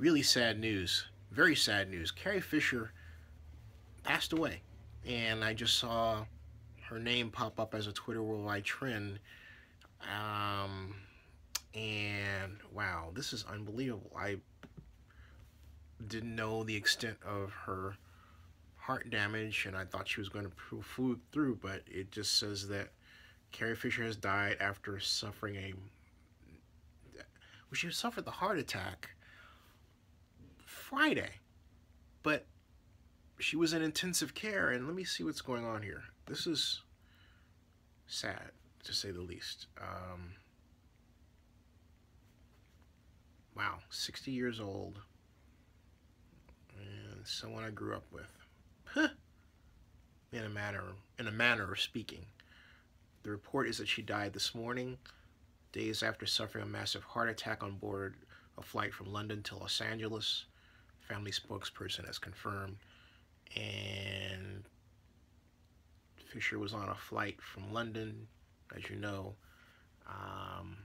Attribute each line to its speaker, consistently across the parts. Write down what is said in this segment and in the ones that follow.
Speaker 1: really sad news. Very sad news. Carrie Fisher passed away. And I just saw her name pop up as a Twitter worldwide trend. Um, and wow, this is unbelievable. I didn't know the extent of her heart damage and I thought she was going to pull through, but it just says that Carrie Fisher has died after suffering a well, she suffered the heart attack Friday, but she was in intensive care, and let me see what's going on here. This is sad, to say the least. Um, wow, 60 years old, and someone I grew up with. Huh. In a manner, in a manner of speaking. The report is that she died this morning days after suffering a massive heart attack on board a flight from London to Los Angeles. Family spokesperson has confirmed. And Fisher was on a flight from London, as you know. Um,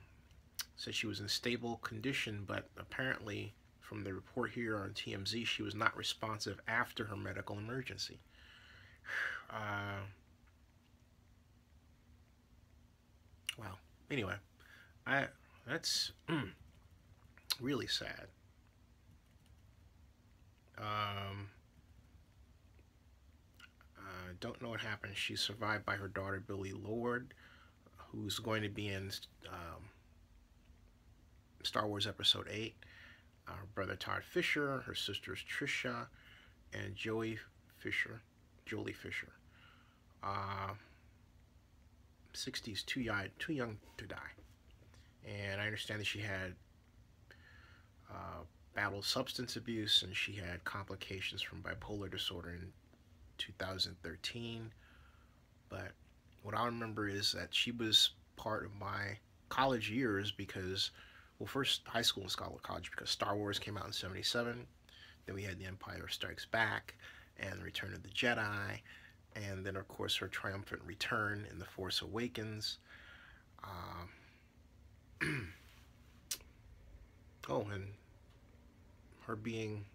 Speaker 1: said she was in stable condition, but apparently, from the report here on TMZ, she was not responsive after her medical emergency. Uh, wow. Anyway. I that's mm, really sad. Um, I don't know what happened. She's survived by her daughter Billie Lourd, who's going to be in um, Star Wars Episode 8. Uh, her brother Todd Fisher, her sisters Trisha and Joey Fisher, Joely Fisher. Uh, 60s, too young, too young to die and I understand that she had uh, battled substance abuse and she had complications from bipolar disorder in 2013 but what I remember is that she was part of my college years because well first high school and college because Star Wars came out in 77 then we had The Empire Strikes Back and Return of the Jedi and then of course her triumphant return in The Force Awakens. Um, oh, and her being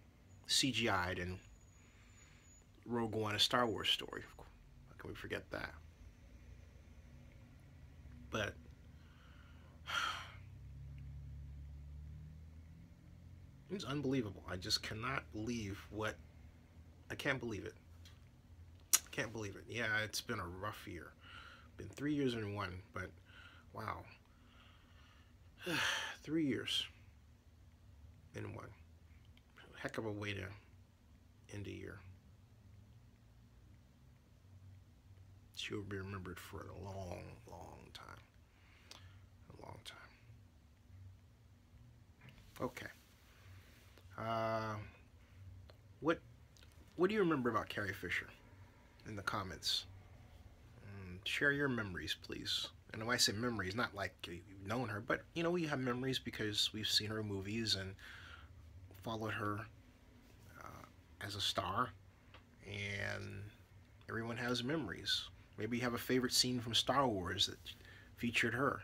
Speaker 1: CGI'd in Rogue One, a Star Wars story. How can we forget that? But it's unbelievable. I just cannot believe what I can't believe it. Can't believe it. Yeah, it's been a rough year. Been three years in one, but wow. three years in one. Heck of a way to end a year. She will be remembered for a long, long time. A long time. Okay. Uh, what What do you remember about Carrie Fisher? In the comments. Um, share your memories, please and when I say memories, not like you've known her, but you know, we have memories because we've seen her movies and followed her uh, as a star, and everyone has memories. Maybe you have a favorite scene from Star Wars that featured her.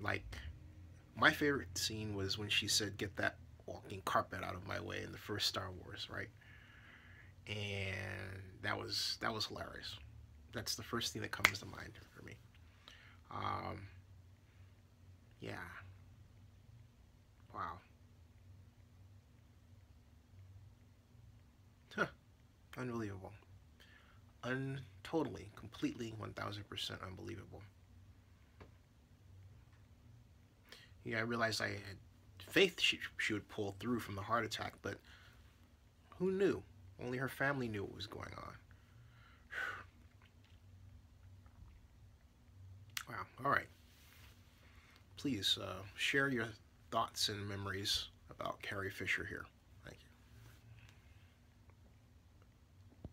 Speaker 1: Like, my favorite scene was when she said, get that walking carpet out of my way in the first Star Wars, right? And that was, that was hilarious. That's the first thing that comes to mind for me. Um, yeah. Wow. Huh. Unbelievable. Un totally, completely, 1000% unbelievable. Yeah, I realized I had faith she, she would pull through from the heart attack, but who knew? Only her family knew what was going on. Wow. All right. Please uh, share your thoughts and memories about Carrie Fisher here.